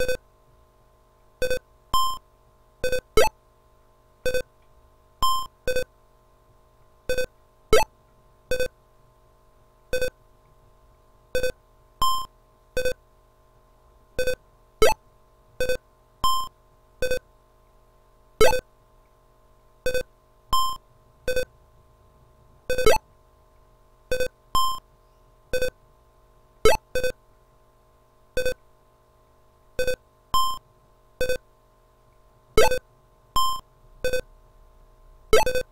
you you